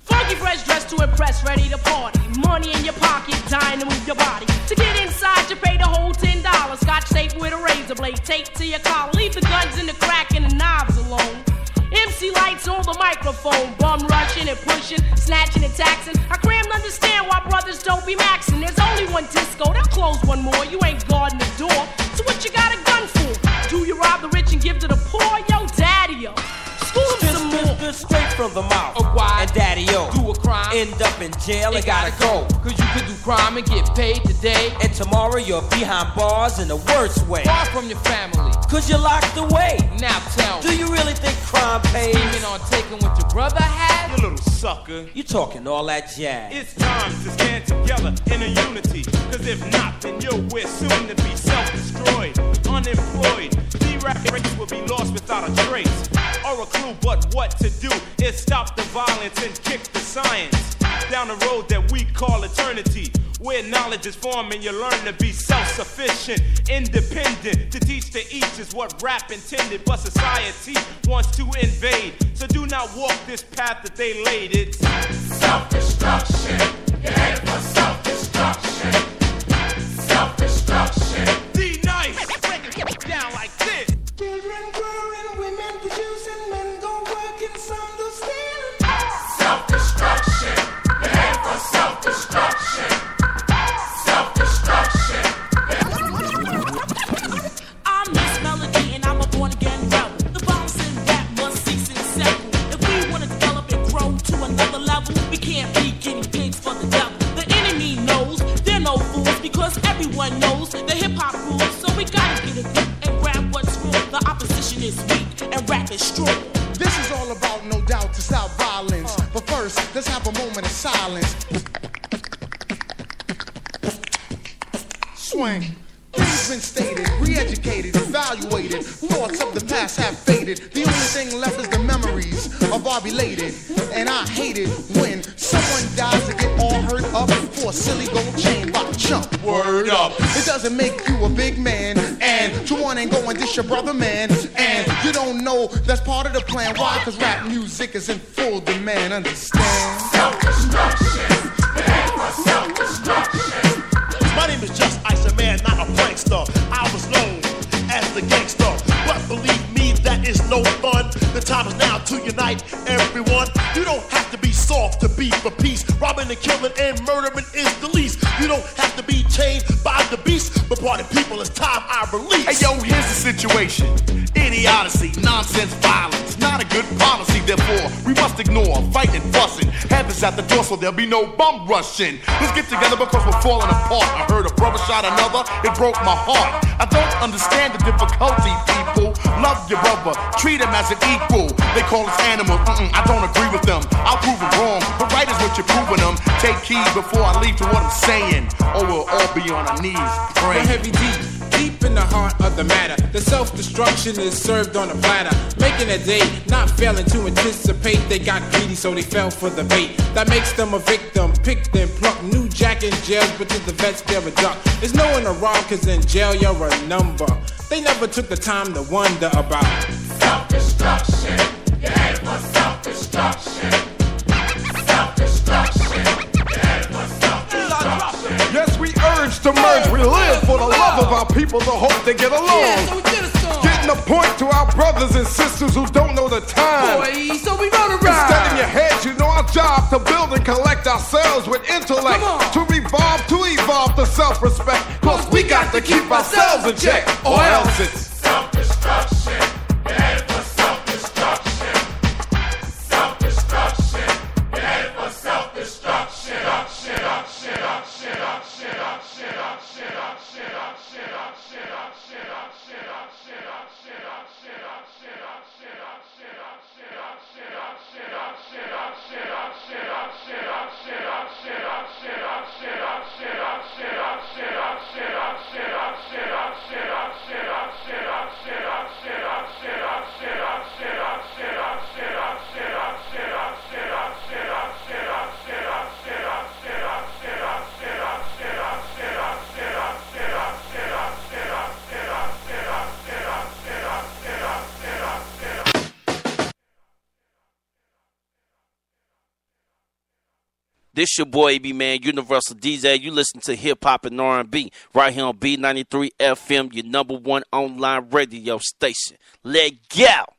Funky fresh dressed to impress, ready to party. Money in your pocket, dying to your body. To get inside, you pay the whole ten dollars. Scotch tape with a razor blade taped to your collar. Leave the guns in the crack and the knives alone. MC Lyte's on the microphone, bum rushing and pushing, snatching and taxing. I crammed understand why brothers don't be maxing. There's only one disco, they'll close one more. You ain't guarding the door, jail and It gotta go. Cause you could do crime and get paid today. And tomorrow you're behind bars in the worst way. Far from your family. Cause you're locked away. Now tell me. Do you really think crime pays? Scheming on taking what your brother had? You little sucker. You talking all that jazz. It's time to stand together in a unity. Cause if not, then yo, we're soon to be self-destroyed, unemployed. The rap race will be lost without a trace or a clue. But what to do is stop the violence and kick the science down the road that we call eternity. Where knowledge is formed and you learn to be self-sufficient, independent. To teach to each is what rap intended, but society wants to invade. So do not walk this path that they laid. It's Self-destruction. You're headed for it when someone dies to get all hurt up for a silly gold chain by chump. Word up. It doesn't make you a big man. And you wanna go and dish your brother, man. And you don't know that's part of the plan. Why? Cause rap music is in full demand. Understand? Self-destruction. You're headed for self-destruction. My name is Just Ice, a man, not a prankster. I was known as the gangster. But believe me, that is no fun. The time is now to unite everyone. You don't have to be soft to be for peace. Robbing and killing and murdering is the least. You don't have to be chained by the beast. But part of people, it's time I release. Hey yo, here's the situation. Idiocy, nonsense, violence, not a good policy. Therefore, we must ignore fighting, fussing. Heaven's at the door, so there'll be no bum rushing. Let's get together because we're falling apart. I heard a brother shot another, it broke my heart. I don't understand the difficulty, people. Love your brother, treat him as an equal. They call us animals, mm-mm, I don't agree with them. I'll prove it wrong, but right is what you're proving them. Take heed before I leave to what I'm saying, or we'll all be on our knees The praying. heavy deep deep in the heart of the matter. The self-destruction is served on a platter, making a day, not failing to anticipate. They got greedy, so they fell for the bait. That makes them a victim, picked and plucked. New jack in jails, but to the vets they're a duck. There's no one to rob, cause in jail you're a number. They never took the time to wonder about. Self-destruction. You're headed for self-destruction. Self-destruction. To merge. We live for the love of our people, the hope they get along. Getting a point to our brothers and sisters who don't know the time. so we gonna Instead in your heads, you know our job to build and collect ourselves with intellect. To revolve, to evolve to self-respect. Cause we got to keep ourselves in check, or else it's This your boy, B man, Universal DJ. You listen to hip hop and R&B right here on B93 FM, your number one online radio station. Let go.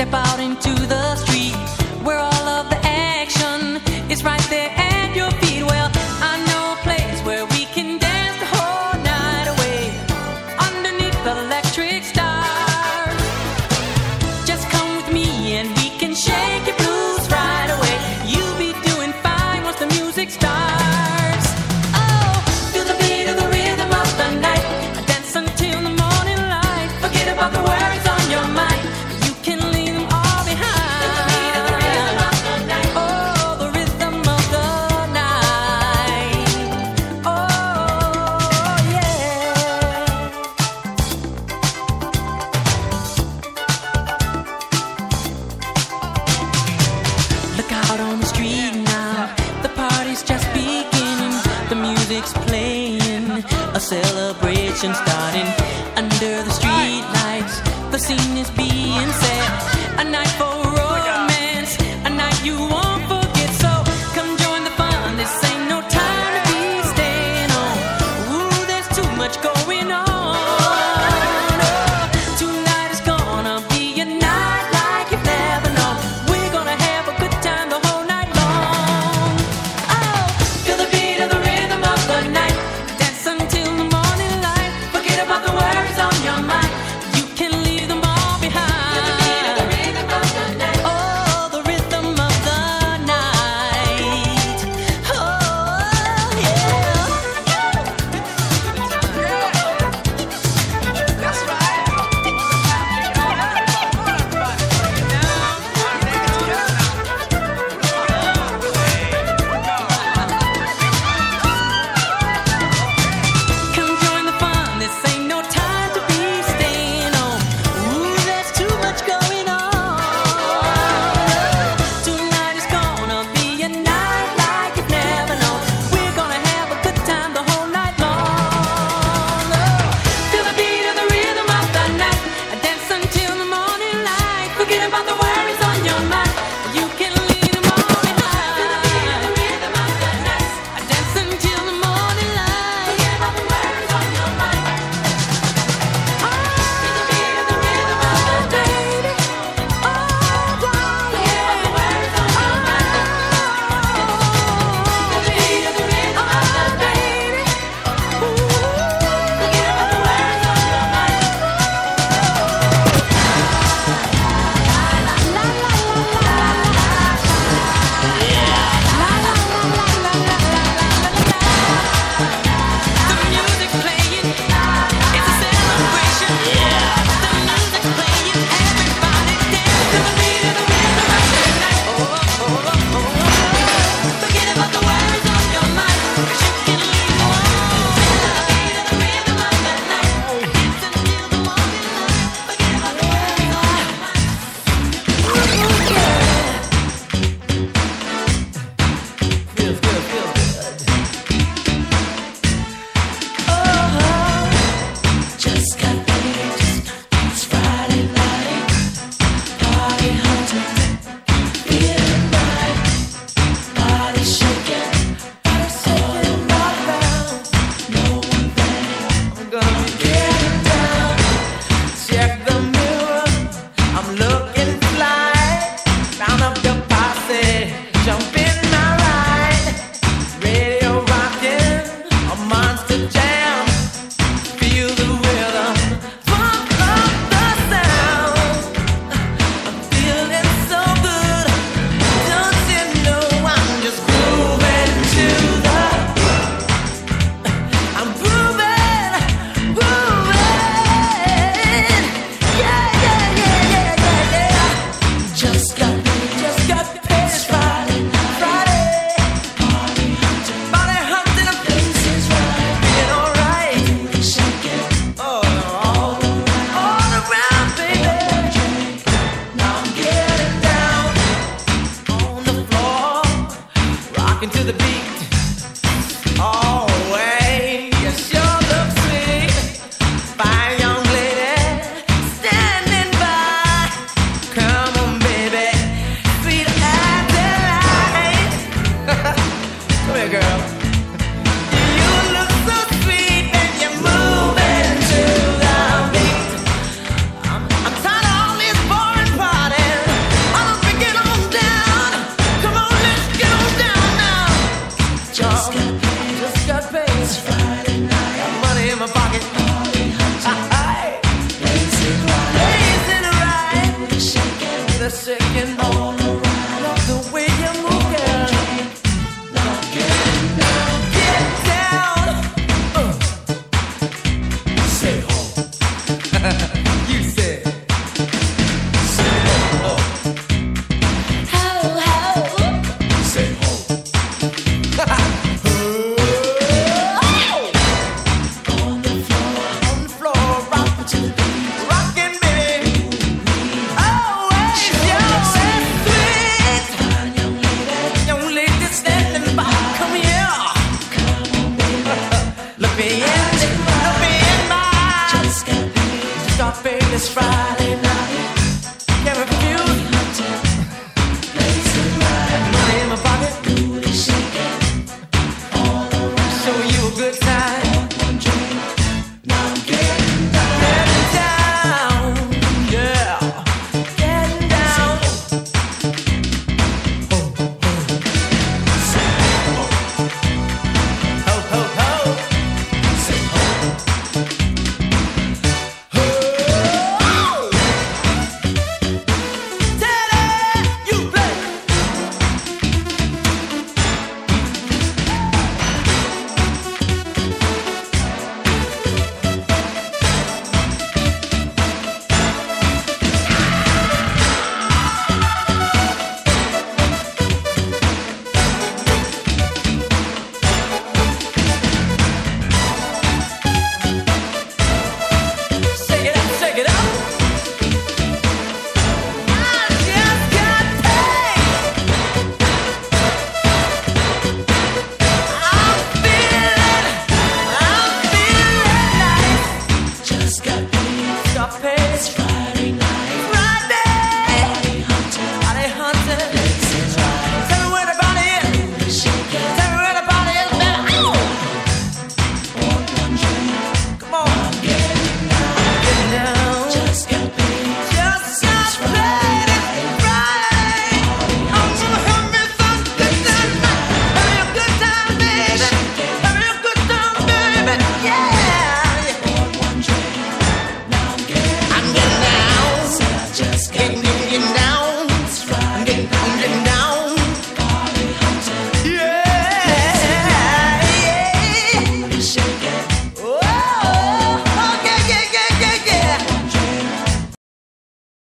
Forget into the worries on being mind.